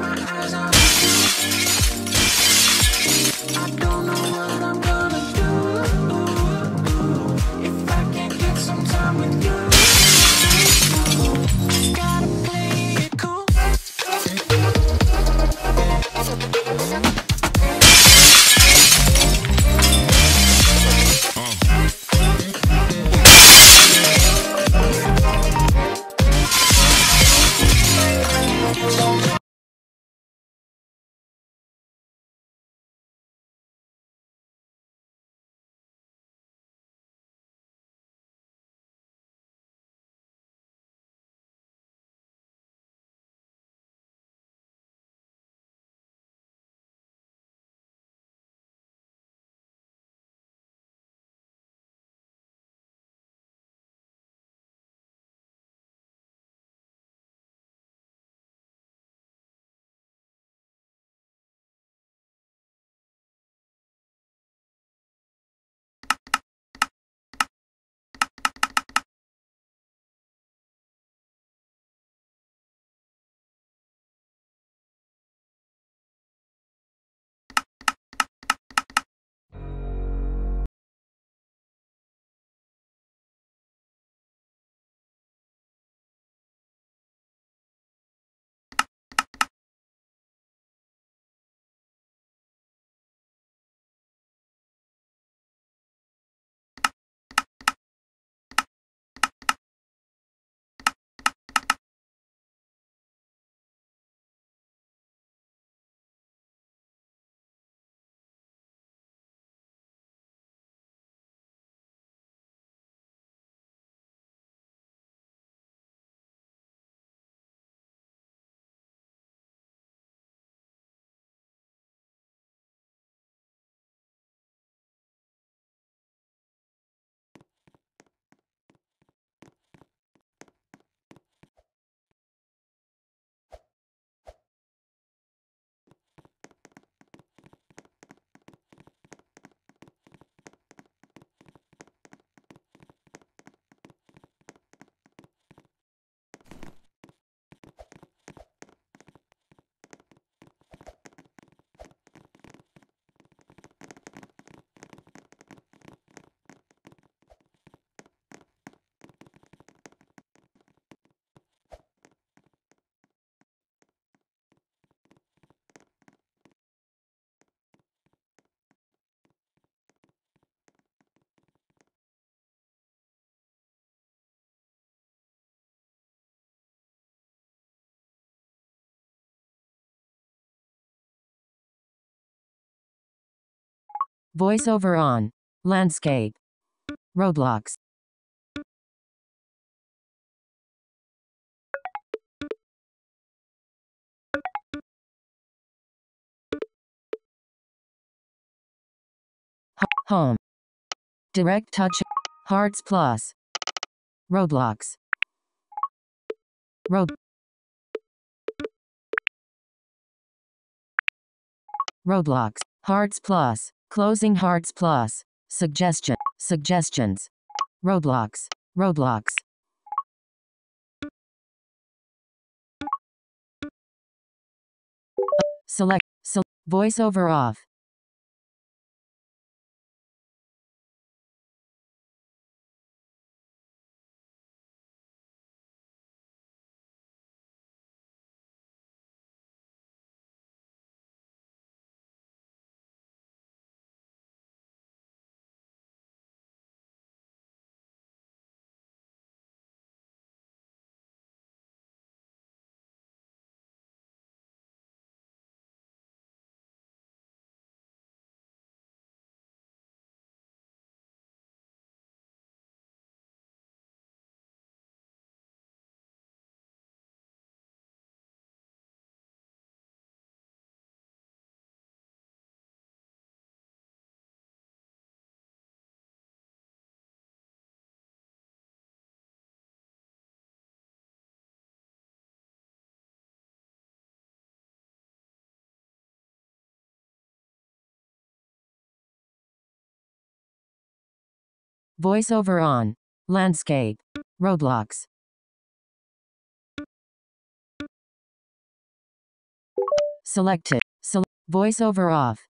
my eyes on Voiceover on. Landscape. Roblox. Home. Direct touch. Hearts Plus. Roblox. Road. Roblox. Hearts Plus. Closing Hearts Plus. Suggestion. Suggestions. Roblox. Roblox. Select. So, voiceover off. Voiceover on. Landscape. Roblox. Selected. Sel- voiceover off.